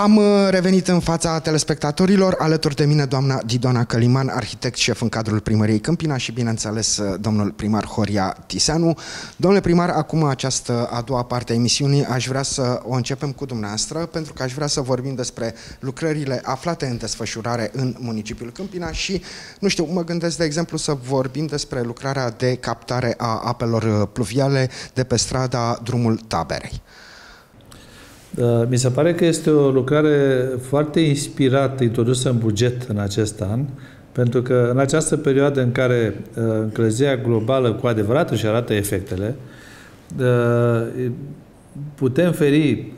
Am uh, revenit în fața telespectatorilor, alături de mine doamna Didona Căliman, arhitect șef în cadrul primăriei Câmpina și, bineînțeles, uh, domnul primar Horia Tiseanu. Domnule primar, acum această a doua parte a emisiunii aș vrea să o începem cu dumneavoastră, pentru că aș vrea să vorbim despre lucrările aflate în desfășurare în municipiul Câmpina și, nu știu, mă gândesc, de exemplu, să vorbim despre lucrarea de captare a apelor uh, pluviale de pe strada Drumul Taberei. Uh, mi se pare că este o lucrare foarte inspirată, introdusă în buget în acest an, pentru că în această perioadă în care uh, încălzirea globală cu adevărat își arată efectele, uh, putem feri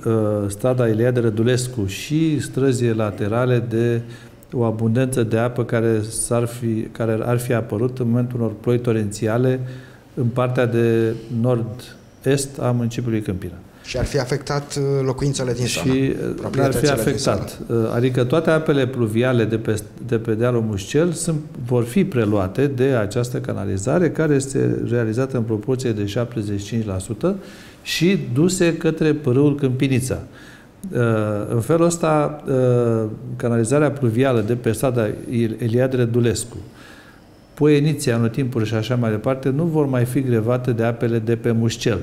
strada Iliade Rădulescu și străzile laterale de o abundență de apă care, ar fi, care ar fi apărut în momentul unor ploi torențiale în partea de nord-est a municipiului Câmpina. Și ar fi afectat uh, locuințele din zonă. Și uh, ar fi afectat. Uh, adică toate apele pluviale de pe, de pe dealul Mușcel sunt, vor fi preluate de această canalizare care este realizată în proporție de 75% și duse către părâul Câmpinița. În felul ăsta, canalizarea pluvială de pe strada Eliade Redulescu, Poeniția, Anotimpuri și așa mai departe, nu vor mai fi grevate de apele de pe Mușcel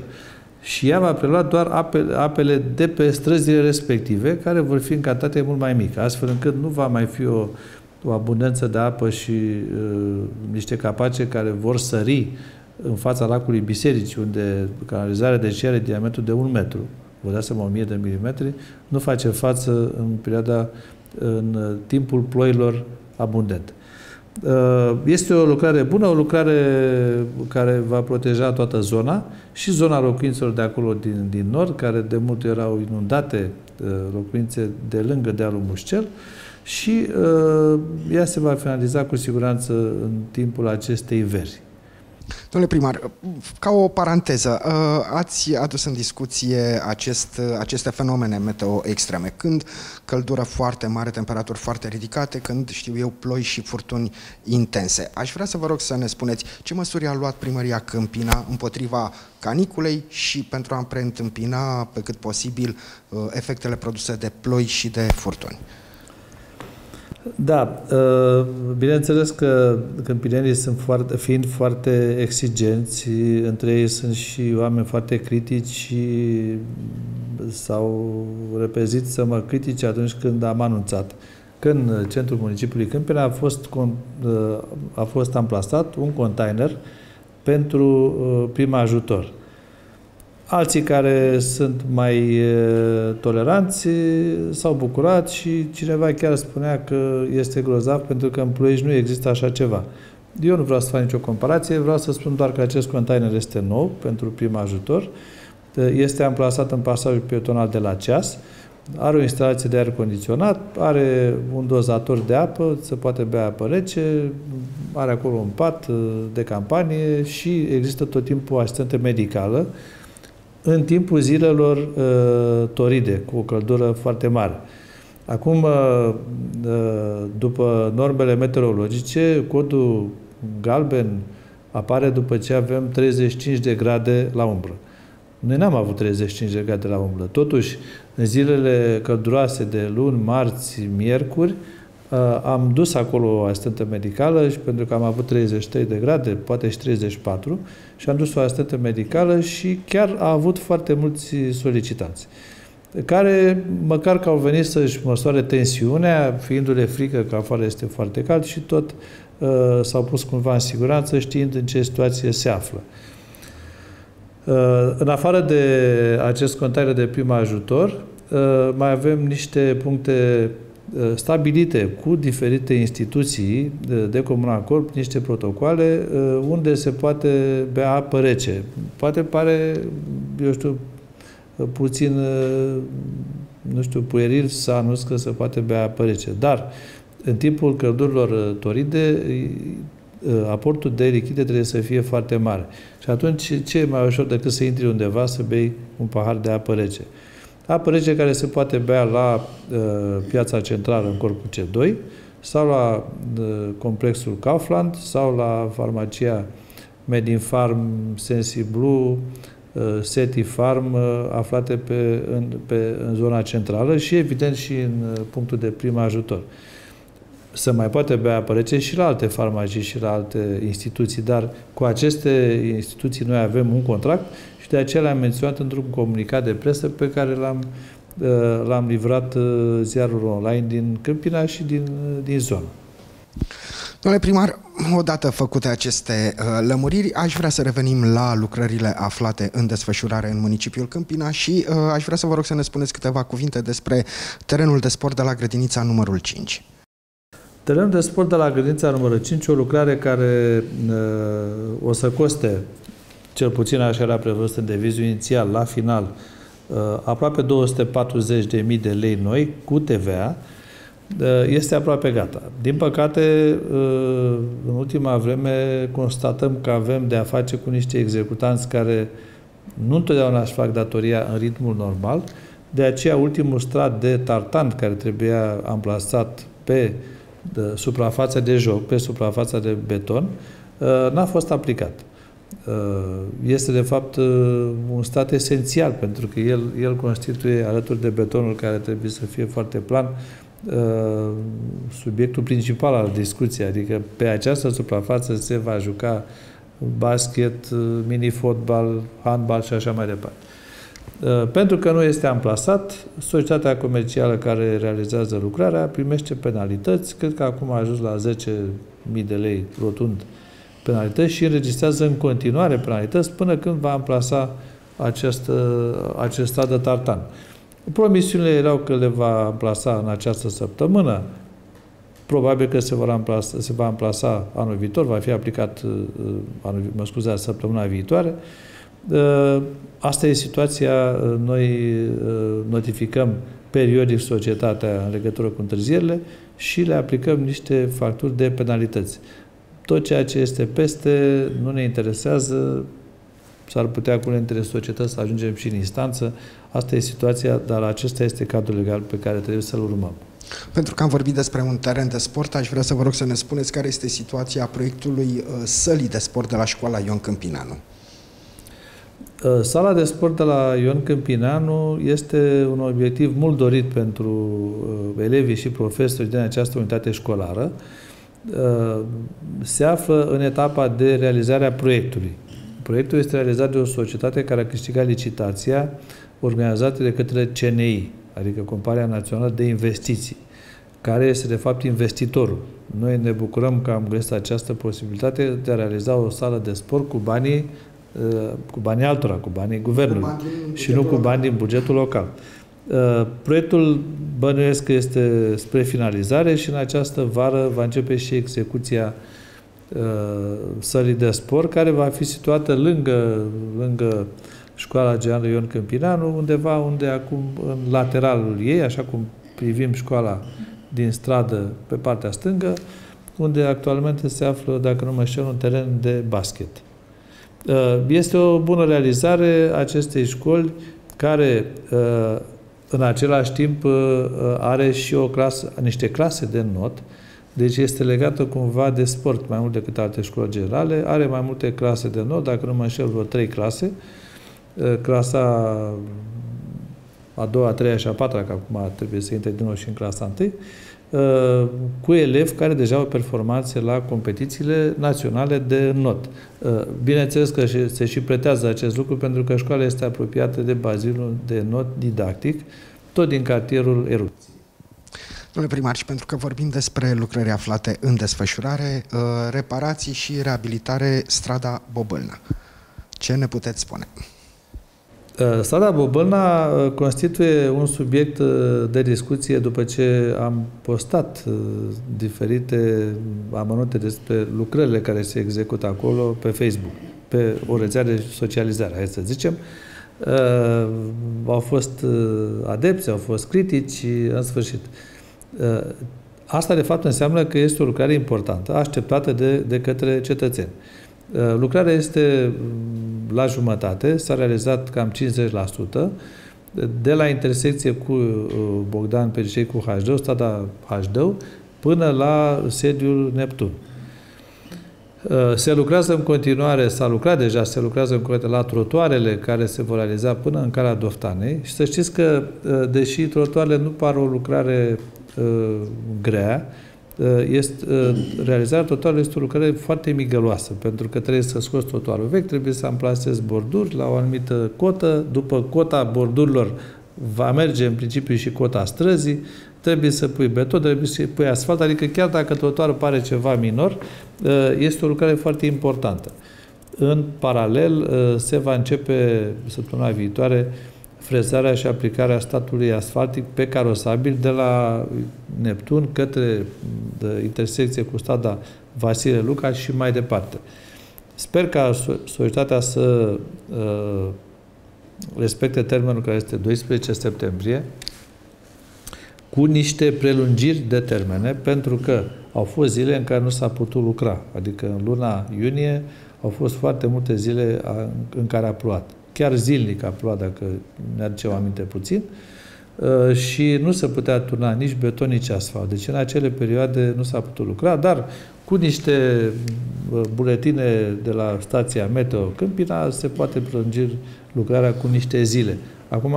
și ea va prelua doar apele, apele de pe străzile respective, care vor fi în cantitate mult mai mică, astfel încât nu va mai fi o, o abundență de apă și uh, niște capace care vor sări în fața lacului Biserici, unde canalizarea de deci are diametru de un metru, vă dați seama, 1000 de milimetri, nu face față în perioada, în timpul ploilor abundente. Uh, este o lucrare bună, o lucrare care va proteja toată zona și zona locuințelor de acolo din, din nord, care de multe erau inundate, uh, locuințe de lângă dealul Mușcel, și uh, ea se va finaliza cu siguranță în timpul acestei veri. Domnule primar, ca o paranteză, uh, ați adus în discuție acest, aceste fenomene meteo extreme, când căldură foarte mare, temperaturi foarte ridicate, când, știu eu, ploi și furtuni intense. Aș vrea să vă rog să ne spuneți ce măsuri a luat primăria Câmpina împotriva caniculei și pentru a preîntâmpina pe cât posibil uh, efectele produse de ploi și de furtuni. Da, uh, bineînțeles că câmpinenii sunt foarte, fiind foarte exigenți, între ei sunt și oameni foarte critici și s-au repezit să mă critice atunci când am anunțat că în centrul municipiului Câmpina a fost, uh, a fost amplasat un container pentru uh, prima ajutor. Alții care sunt mai toleranți s-au bucurat și cineva chiar spunea că este grozav pentru că în Ploiești nu există așa ceva. Eu nu vreau să fac nicio comparație, vreau să spun doar că acest container este nou pentru prim ajutor, este amplasat în pasajul pietonal de la ceas, are o instalație de aer condiționat, are un dozator de apă, se poate bea apă rece, are acolo un pat de campanie și există tot timpul asistentă medicală în timpul zilelor uh, toride, cu o căldură foarte mare. Acum, uh, uh, după normele meteorologice, codul galben apare după ce avem 35 de grade la umbră. Noi n-am avut 35 de grade la umbră. Totuși, în zilele călduroase de luni, marți, miercuri, uh, am dus acolo o asistentă medicală și pentru că am avut 33 de grade, poate și 34, și am dus o asistentă medicală și chiar a avut foarte mulți solicitanți care, măcar că au venit să-și măsoare tensiunea, fiindu-le frică că afară este foarte cald și tot uh, s-au pus cumva în siguranță știind în ce situație se află. Uh, în afară de acest container de prim ajutor, uh, mai avem niște puncte Uh, stabilite cu diferite instituții de, de comun acord, niște protocoale uh, unde se poate bea apă rece. Poate pare, eu știu, puțin, uh, nu știu, pueril să anunț că se poate bea apă rece. Dar, în timpul căldurilor toride, aportul de lichide trebuie să fie foarte mare. Și atunci, ce e mai ușor decât să intri undeva să bei un pahar de apă rece? Apă rece care se poate bea la uh, piața centrală în corpul C2 sau la uh, complexul Kaufland sau la farmacia Medinfarm, Sensi Blue, uh, SETI Farm aflate pe, în, pe, în zona centrală și evident și în punctul de prim ajutor. Să mai poate bea apă rece și la alte farmacii și la alte instituții, dar cu aceste instituții noi avem un contract și de aceea l-am menționat într-un comunicat de presă pe care l-am l-am livrat ziarul online din Câmpina și din, din zonă. Domnule primar, odată făcute aceste uh, lămuriri, aș vrea să revenim la lucrările aflate în desfășurare în municipiul Câmpina și uh, aș vrea să vă rog să ne spuneți câteva cuvinte despre terenul de sport de la grădinița numărul 5. Terenul de sport de la grădinița numărul 5, o lucrare care uh, o să coste, cel puțin așa era prevăzut în devizul inițial, la final, uh, aproape 240.000 de lei noi, cu TVA, Eh, este aproape gata. Din păcate, eh, în ultima vreme constatăm că avem de a face cu niște executanți care nu întotdeauna își fac datoria în ritmul normal, de aceea ultimul strat de tartan care trebuia amplasat pe de suprafața de joc, pe suprafața de beton, eh, n-a fost aplicat. Este, de fapt, un stat esențial, pentru că el, el constituie, alături de betonul care trebuie să fie foarte plan, Uh, subiectul principal al discuției, adică pe această suprafață se va juca basket, uh, mini-fotbal, handbal și așa mai departe. Uh, pentru că nu este amplasat, societatea comercială care realizează lucrarea primește penalități, cred că acum a ajuns la 10.000 de lei rotund penalități și înregistrează în continuare penalități până când va amplasa acest, acest stad de tartan. Promisiunile erau că le va amplasa în această săptămână. Probabil că se, va amplasa, se va amplasa anul viitor, va fi aplicat, uh, anul, mă scuzați, săptămâna viitoare. Uh, asta e situația. Uh, noi notificăm periodic societatea în legătură cu întârzierile și le aplicăm niște facturi de penalități. Tot ceea ce este peste nu ne interesează, s-ar putea cu interes societății să ajungem și în instanță. Asta e situația, dar acesta este cadrul legal pe care trebuie să-l urmăm. Pentru că am vorbit despre un teren de sport, aș vrea să vă rog să ne spuneți care este situația proiectului uh, sălii de sport de la școala Ion Câmpinanu. Uh, sala de sport de la Ion Câmpineanu este un obiectiv mult dorit pentru uh, elevii și profesori din această unitate școlară. Se află în etapa de realizare a proiectului. Proiectul este realizat de o societate care a câștigat licitația organizată de către CNI, adică Compania Națională de Investiții, care este de fapt investitorul. Noi ne bucurăm că am găsit această posibilitate de a realiza o sală de sport cu banii uh, cu banii altora, cu banii guvernului bani și nu cu bani din bugetul local. Uh, proiectul bănuiesc că este spre finalizare și în această vară va începe și execuția Uh, sălii de sport, care va fi situată lângă, lângă școala Geană Ion Câmpinanu, undeva unde acum, în lateralul ei, așa cum privim școala din stradă pe partea stângă, unde actualmente se află, dacă nu mă știu, un teren de basket. Uh, este o bună realizare acestei școli care uh, în același timp are și o clasă, niște clase de not deci este legată cumva de sport mai mult decât alte școli generale. Are mai multe clase de not, dacă nu mă înșel, vreo trei clase. Uh, clasa a doua, a treia și a patra, că acum trebuie să intre din nou și în clasa întâi, uh, cu elevi care deja au performanțe la competițiile naționale de not. Uh, bineînțeles că se și pretează acest lucru pentru că școala este apropiată de bazilul de not didactic, tot din cartierul erupției. Domnule primar, și pentru că vorbim despre lucrări aflate în desfășurare, uh, reparații și reabilitare strada Bobâlna. Ce ne puteți spune? Uh, strada Bobâlna uh, constituie un subiect de discuție după ce am postat diferite amănunte despre lucrările care se execută acolo pe Facebook, pe o rețea de socializare, hai să zicem. Au fost adepți, au fost critici, în sfârșit. Uh, asta, de fapt, înseamnă că este o lucrare importantă, așteptată de, de către cetățeni. Uh, lucrarea este mm, la jumătate, s-a realizat cam 50%, de la intersecție cu uh, Bogdan Pericei cu Hajdău, strada Hajdău, până la sediul Neptun. Se lucrează în continuare, s-a lucrat deja, se lucrează în continuare la trotuarele care se vor realiza până în calea Doftanei și să știți că, deși trotuarele nu par o lucrare uh, grea, este, realizarea totală este o lucrare foarte migăloasă, pentru că trebuie să scoți trotuarul vechi, trebuie să amplasezi borduri la o anumită cotă, după cota bordurilor va merge în principiu și cota străzii, trebuie să pui beton, trebuie să pui asfalt, adică chiar dacă trotuarul pare ceva minor, ă, este o lucrare foarte importantă. În paralel, ă, se va începe săptămâna viitoare frezarea și aplicarea statului asfaltic pe carosabil de la Neptun către intersecție cu strada Vasile Luca și mai departe. Sper ca societatea să uh, respecte termenul care este 12 septembrie, cu niște prelungiri de termene, pentru că au fost zile în care nu s-a putut lucra. Adică în luna iunie au fost foarte multe zile în care a plouat. Chiar zilnic a plouat, dacă ne aducem aminte puțin, uh, și nu se putea turna nici beton, nici asfalt. Deci în acele perioade nu s-a putut lucra, dar cu niște uh, buletine de la stația Meteo Câmpina se poate prelungi lucrarea cu niște zile. Acum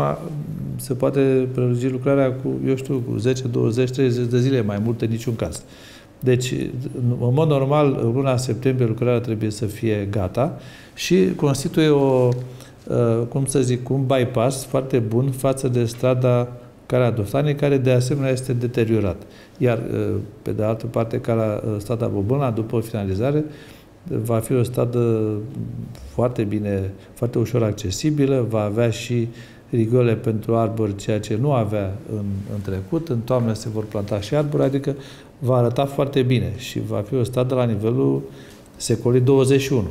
se poate prelungi lucrarea cu, eu știu, cu 10, 20, 30 de zile, mai multe niciun caz. Deci, în mod normal, în luna septembrie lucrarea trebuie să fie gata și constituie o, uh, cum să zic, un bypass foarte bun față de strada Calea Doftanei, care de asemenea este deteriorat. Iar, uh, pe de altă parte, calea, uh, strada Bobâna, după finalizare, va fi o stradă foarte bine, foarte ușor accesibilă, va avea și rigole pentru arbori, ceea ce nu avea în, în trecut. În toamnă se vor planta și arbori, adică va arăta foarte bine și va fi o stradă la nivelul secolului 21.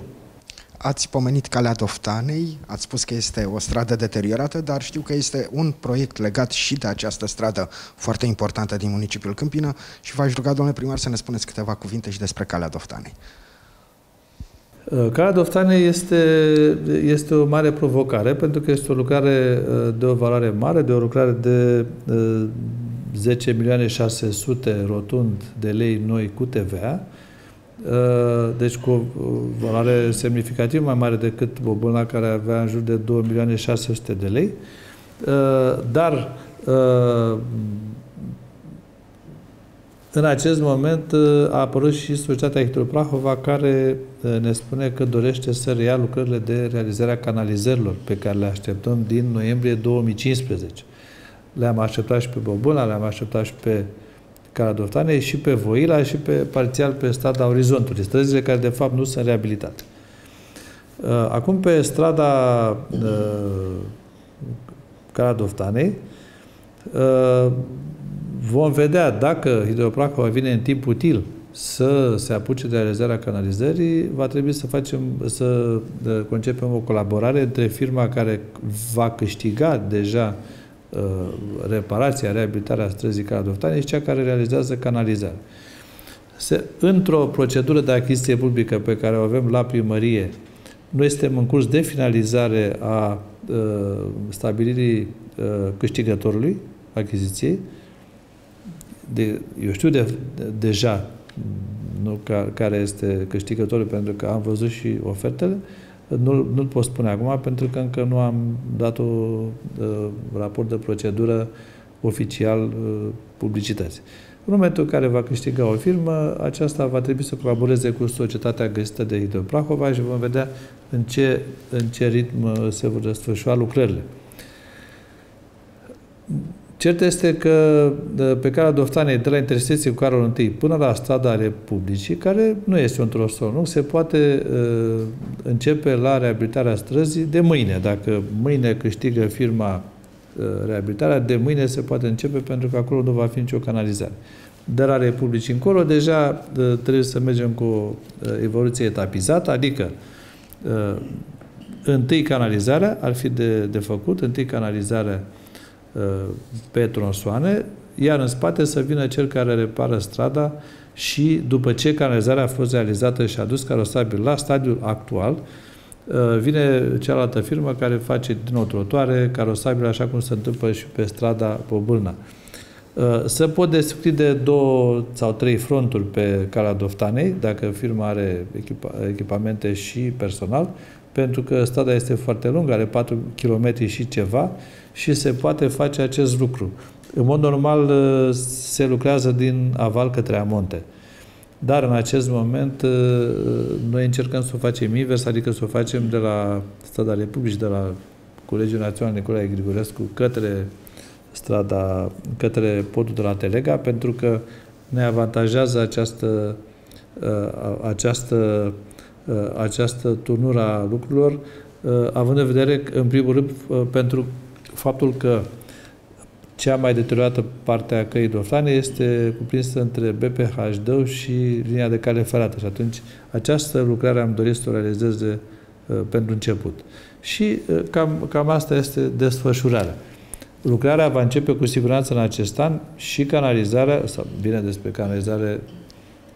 Ați pomenit Calea Doftanei, ați spus că este o stradă deteriorată, dar știu că este un proiect legat și de această stradă foarte importantă din municipiul Câmpina și v-aș ruga, domnule primar, să ne spuneți câteva cuvinte și despre Calea Doftanei. Uh, Calea Doftanei este, este o mare provocare pentru că este o lucrare uh, de o valoare mare, de o lucrare de 10 uh, milioane 600 rotund de lei noi cu TVA, deci cu o valoare semnificativ mai mare decât Bobâna care avea în jur de 2 milioane 600 de lei, dar în acest moment uh, a apărut și Societatea Hidroprahova care uh, ne spune că dorește să reia lucrările de realizare a canalizărilor pe care le așteptăm din noiembrie 2015. Le-am așteptat și pe Bobuna, le-am așteptat și pe Caradoftanei și pe Voila și pe parțial pe strada Orizontului, străzile care de fapt nu sunt reabilitate. Uh, acum pe strada Caradoftanei Vom vedea dacă Hidropracova vine în timp util să se apuce de realizarea canalizării, va trebui să facem, să concepem o colaborare între firma care va câștiga deja uh, reparația, reabilitarea străzii Caradoftanei și cea care realizează canalizarea. Se, într-o procedură de achiziție publică pe care o avem la primărie, noi suntem în curs de finalizare a uh, stabilirii uh, câștigătorului achiziției, de, eu știu de, de, deja nu, ca, care este câștigătorul, pentru că am văzut și ofertele, nu, nu-l pot spune acum, pentru că încă nu am dat o uh, raport de procedură oficial uh, publicității. În momentul în care va câștiga o firmă, aceasta va trebui să colaboreze cu societatea găsită de Hidroprahova și vom vedea în ce, în ce ritm se vor desfășura lucrările. Cert este că pe calea Doftanei, de la intersecție cu Carol I până la strada Republicii, care nu este un tronson nu se poate uh, începe la reabilitarea străzii de mâine. Dacă mâine câștigă firma uh, reabilitarea, de mâine se poate începe pentru că acolo nu va fi nicio canalizare. De la Republicii încolo, deja uh, trebuie să mergem cu o uh, evoluție etapizată, adică uh, întâi canalizarea ar fi de, de făcut, întâi canalizarea pe tronsoane, iar în spate să vină cel care repară strada și după ce canalizarea a fost realizată și a dus carosabil la stadiul actual, uh, vine cealaltă firmă care face din nou trotuare, carosabil, așa cum se întâmplă și pe strada Pobâlna. Se pot deschide două sau trei fronturi pe calea Doftanei, dacă firma are echipa, echipamente și personal, pentru că strada este foarte lungă, are 4 km și ceva și se poate face acest lucru. În mod normal se lucrează din aval către amonte. Dar în acest moment noi încercăm să o facem invers, adică să o facem de la strada Republicii, de la Colegiul Național Nicolae Grigorescu către strada, către podul de la Telega, pentru că ne avantajează această, această, această turnură a lucrurilor, având în vedere, în primul rând, pentru faptul că cea mai deteriorată parte a căii Doflane este cuprinsă între BPHD și linia de cale ferată și atunci această lucrare am dorit să o realizeze uh, pentru început. Și uh, cam, cam asta este desfășurarea. Lucrarea va începe cu siguranță în acest an și canalizarea, sau bine despre canalizare,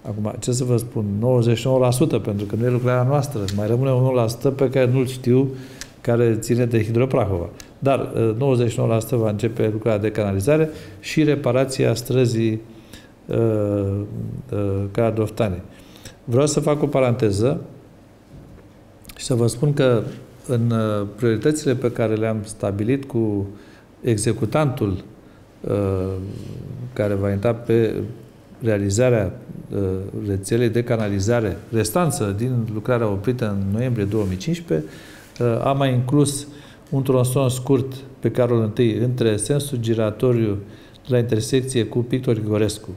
acum ce să vă spun, 99%, pentru că nu e lucrarea noastră, mai rămâne 1% pe care nu-l știu, care ține de Hidroprahova. Dar 99% uh, va începe lucrarea de canalizare și reparația străzii uh, uh, Caradoftane. Vreau să fac o paranteză și să vă spun că în uh, prioritățile pe care le-am stabilit cu executantul uh, care va intra pe realizarea uh, rețelei de canalizare restanță din lucrarea oprită în noiembrie 2015, uh, am mai inclus un tronson scurt pe Carol I între sensul giratoriu de la intersecție cu Pictor Grigorescu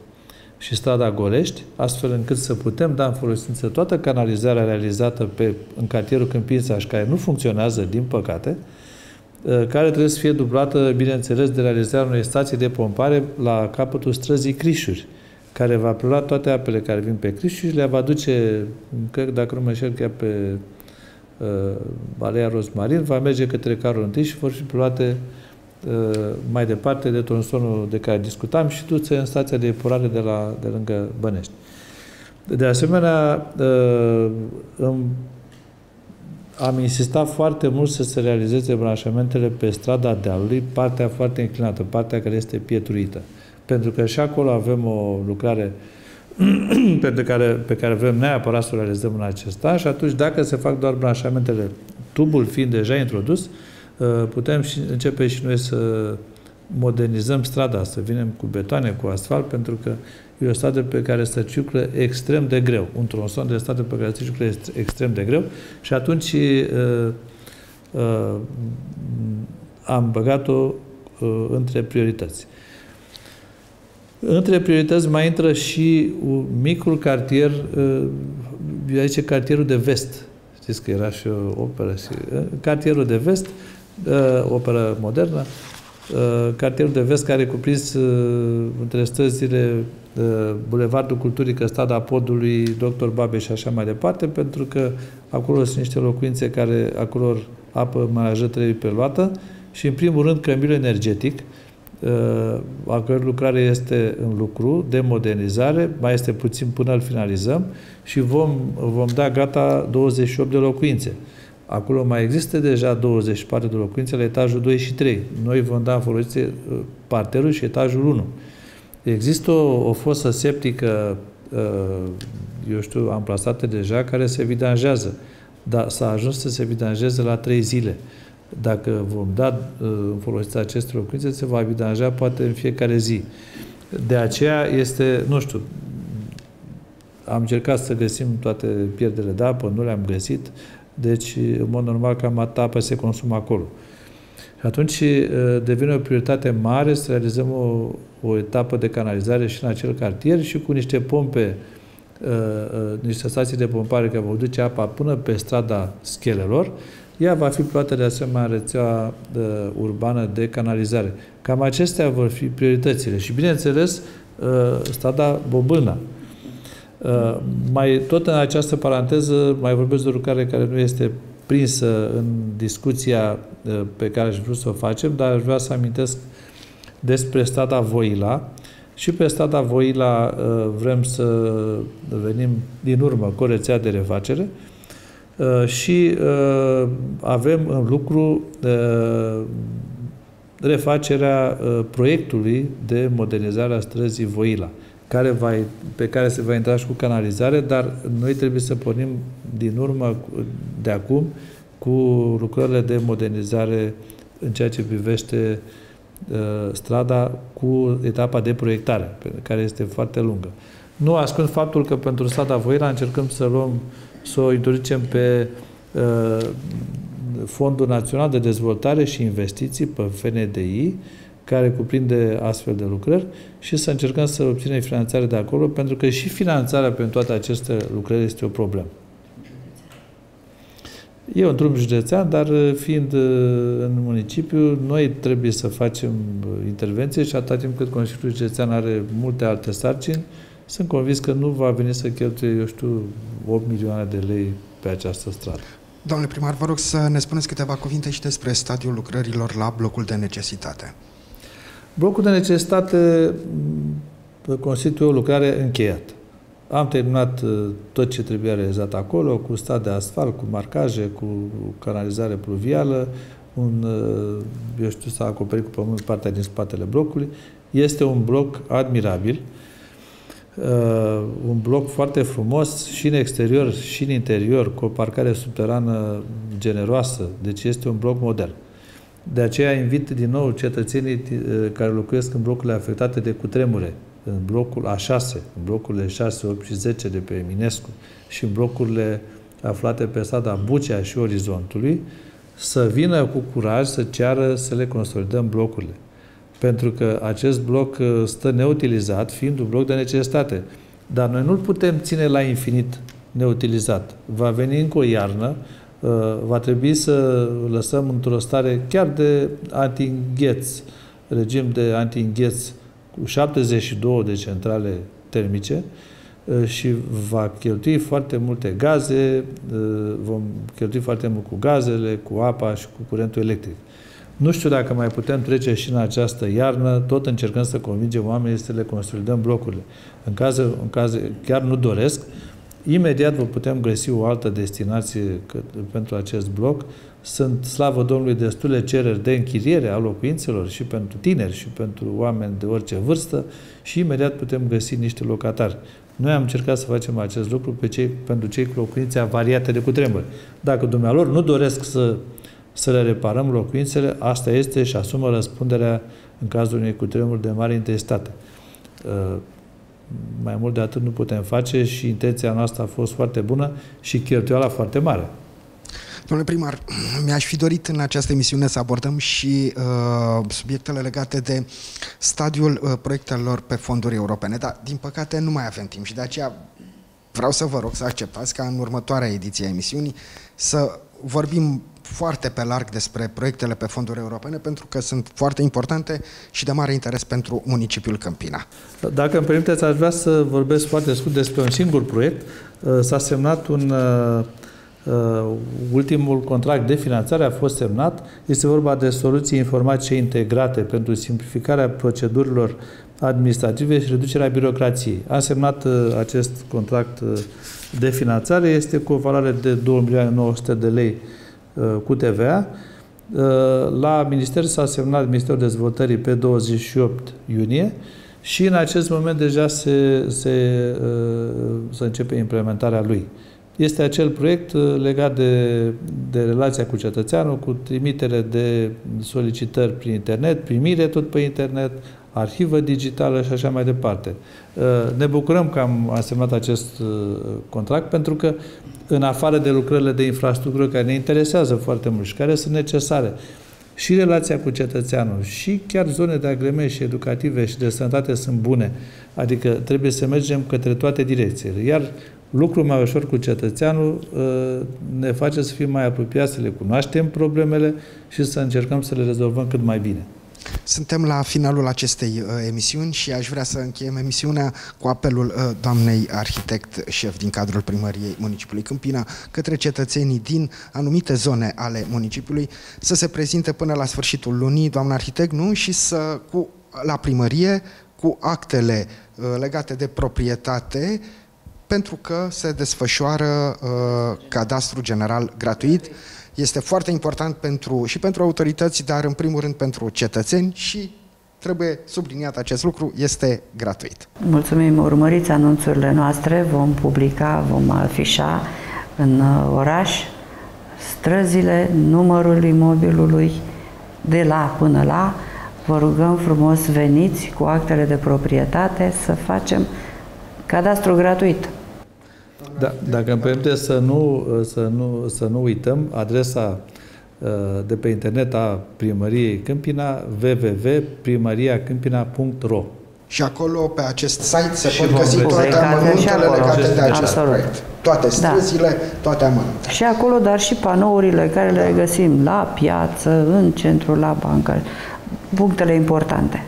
și strada Golești, astfel încât să putem da în folosință toată canalizarea realizată pe, în cartierul Câmpința și care nu funcționează, din păcate, ă, care trebuie să fie dublată, bineînțeles, de realizarea unei stații de pompare la capătul străzii Crișuri, care va prelua toate apele care vin pe Crișuri și le va duce, cred, dacă nu mă înșel, chiar pe uh, Balea Rosmarin, va merge către Carol I și vor fi preluate uh, mai departe de tronsonul de care discutam și duse în stația de epurare de, la, de lângă Bănești. De asemenea, uh, în, am insistat foarte mult să se realizeze branșamentele pe strada dealului, partea foarte înclinată, partea care este pietruită. Pentru că și acolo avem o lucrare uh, pe care, pe care vrem neapărat să o realizăm în acest an și atunci dacă se fac doar branșamentele, tubul fiind deja introdus, uh, putem și începe și noi să modernizăm strada, să vinem cu betoane, cu asfalt, pentru că e o stradă pe care să circulă extrem de greu. Un tronson de stradă pe care să circulă extrem de greu și atunci uh, uh, am băgat-o uh, între priorități. Între priorități mai intră și un micul cartier, uh, zice cartierul de vest. Știți că era și o operă. Și, uh, cartierul de vest, uh, operă modernă, cartierul de vest care cuprins între străzile Bulevardul Culturii Căstada Podului, Dr. Babe și așa mai departe, pentru că acolo sunt niște locuințe care acolo apă menajă trebuie preluată și, în primul rând, crembilul energetic, Uh, a cărui lucrare este în lucru, de modernizare, mai este puțin până îl finalizăm și vom, vom da gata 28 de locuințe. Acolo mai există deja 24 de locuințe la etajul 2 și 3. Noi vom da în folosință uh, parterul și etajul 1. Există o, o fosă septică, uh, eu știu, amplasată deja, care se vidanjează, dar s-a ajuns să se vidanjeze la 3 zile. Dacă vom da uh, în folosirea aceste locuințe, se va evidanja poate în fiecare zi. De aceea este, nu știu, am încercat să găsim toate pierderile de apă, nu le-am găsit, deci, în mod normal, cam atâta apă se consumă acolo. Și atunci uh, devine o prioritate mare să realizăm o, o etapă de canalizare și în acel cartier și cu niște pompe, uh, niște stații de pompare care vor duce apa până pe strada schelelor, ea va fi plată de asemenea rețeaua de, urbană de canalizare. Cam acestea vor fi prioritățile. Și, bineînțeles, uh, strada Bobâna. Uh, mai, tot în această paranteză mai vorbesc de o lucrare care nu este prinsă în discuția uh, pe care aș vrea să o facem, dar aș vrea să amintesc despre strada Voila. Și pe strada Voila vrem să venim din urmă cu o rețea de refacere, Uh, și uh, avem în lucru uh, refacerea uh, proiectului de modernizare a străzii Voila, care va, pe care se va intra și cu canalizare, dar noi trebuie să pornim din urmă de acum cu lucrările de modernizare în ceea ce privește uh, strada cu etapa de proiectare, care este foarte lungă. Nu ascund faptul că pentru strada Voila încercăm să luăm, să o introducem pe uh, Fondul Național de Dezvoltare și Investiții, pe FNDI, care cuprinde astfel de lucrări și să încercăm să obținem finanțare de acolo, pentru că și finanțarea pentru toate aceste lucrări este o problemă. E un drum județean, dar uh, fiind uh, în municipiu, noi trebuie să facem uh, intervenție și atât timp cât Consiliul Județean are multe alte sarcini, sunt convins că nu va veni să cheltuie, eu știu, 8 milioane de lei pe această stradă. Domnule primar, vă rog să ne spuneți câteva cuvinte și despre stadiul lucrărilor la blocul de necesitate. Blocul de necesitate mm, constituie o lucrare încheiată. Am terminat uh, tot ce trebuia realizat acolo, cu stat de asfalt, cu marcaje, cu canalizare pluvială, un, uh, eu știu, s-a acoperit cu pământ partea din spatele blocului. Este un bloc admirabil, uh, un bloc foarte frumos și în exterior și în interior, cu o parcare subterană generoasă, deci este un bloc modern. De aceea invit din nou cetățenii care locuiesc în blocurile afectate de cutremure, în blocul A6, în blocurile 6, 8 și 10 de pe Eminescu și în blocurile aflate pe strada Bucea și Orizontului, să vină cu curaj să ceară să le consolidăm blocurile. Pentru că acest bloc uh, stă neutilizat, fiind un bloc de necesitate. Dar noi nu-l putem ține la infinit neutilizat. Va veni încă o iarnă, uh, va trebui să lăsăm într-o stare chiar de anti-îngheț, regim de anti-îngheț cu 72 de centrale termice uh, și va cheltui foarte multe gaze, uh, vom cheltui foarte mult cu gazele, cu apa și cu curentul electric. Nu știu dacă mai putem trece și în această iarnă, tot încercăm să convingem oamenii să le consolidăm blocurile. În caz, în caz chiar nu doresc, imediat vă putem găsi o altă destinație pentru acest bloc sunt, slavă Domnului, destule cereri de închiriere a locuințelor și pentru tineri și pentru oameni de orice vârstă și imediat putem găsi niște locatari. Noi am încercat să facem acest lucru pe cei, pentru cei cu locuințe avariate de cutremur. Dacă dumnealor nu doresc să, să le reparăm locuințele, asta este și asumă răspunderea în cazul unui cutremur de mare intensitate. Uh, mai mult de atât nu putem face și intenția noastră a fost foarte bună și cheltuiala foarte mare. Domnule primar, mi-aș fi dorit în această emisiune să abordăm și uh, subiectele legate de stadiul uh, proiectelor pe fonduri europene, dar din păcate nu mai avem timp și de aceea vreau să vă rog să acceptați ca în următoarea ediție a emisiunii să vorbim foarte pe larg despre proiectele pe fonduri europene pentru că sunt foarte importante și de mare interes pentru municipiul Câmpina. Dacă îmi permiteți, aș vrea să vorbesc foarte scurt despre un singur proiect. Uh, s-a semnat un uh, Uh, ultimul contract de finanțare a fost semnat. Este vorba de soluții informatice integrate pentru simplificarea procedurilor administrative și reducerea birocrației. Am semnat uh, acest contract uh, de finanțare, este cu o valoare de 2.900.000 de lei cu TVA. La Minister s-a semnat Ministerul Dezvoltării pe 28 iunie și în acest moment deja se, se, se începe implementarea lui este acel proiect uh, legat de, de relația cu cetățeanul, cu trimitere de solicitări prin internet, primire tot pe internet, arhivă digitală și așa mai departe. Uh, ne bucurăm că am asemnat acest uh, contract pentru că în afară de lucrările de infrastructură care ne interesează foarte mult și care sunt necesare, și relația cu cetățeanul, și chiar zone de agreme și educative și de sănătate sunt bune. Adică trebuie să mergem către toate direcțiile. Iar lucru mai ușor cu cetățeanul ă, ne face să fim mai apropiați, să le cunoaștem problemele și să încercăm să le rezolvăm cât mai bine. Suntem la finalul acestei uh, emisiuni și aș vrea să încheiem emisiunea cu apelul uh, doamnei arhitect șef din cadrul primăriei municipiului Câmpina către cetățenii din anumite zone ale municipiului să se prezinte până la sfârșitul lunii, doamna arhitect, nu? Și să, cu, la primărie, cu actele uh, legate de proprietate, pentru că se desfășoară uh, cadastru general gratuit este foarte important pentru, și pentru autorități, dar în primul rând pentru cetățeni și trebuie subliniat acest lucru, este gratuit. Mulțumim, urmăriți anunțurile noastre, vom publica, vom afișa în uh, oraș străzile, numărul imobilului, de la până la. Vă rugăm frumos, veniți cu actele de proprietate să facem cadastru gratuit. Da, dacă îmi permite să nu, să, nu, să nu uităm, adresa uh, de pe internet a Primăriei Câmpina www.primariacâmpina.ro și acolo, pe acest site, se și pot găsi toate amănuntele legate de acest Absolut. proiect. Toate da. străzile, da. toate amănuntele. Și acolo, dar și panourile care le găsim la piață, în centru, la bancă, punctele importante.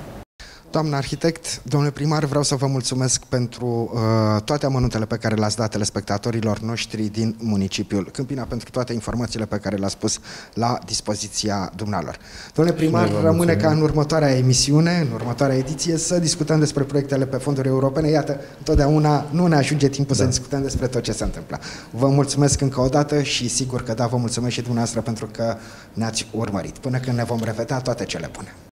Doamna arhitect, domnule primar, vreau să vă mulțumesc pentru uh, toate amănuntele pe care le-ați dat telespectatorilor noștri din municipiul Câmpina, pentru toate informațiile pe care le-ați pus la dispoziția dumnealor. Domnule primar, rămâne ca în următoarea emisiune, în următoarea ediție, să discutăm despre proiectele pe fonduri europene. Iată, întotdeauna nu ne ajunge timpul da. să discutăm despre tot ce se întâmplă. Vă mulțumesc încă o dată și sigur că da, vă mulțumesc și dumneavoastră pentru că ne-ați urmărit. Până când ne vom revedea, toate cele bune.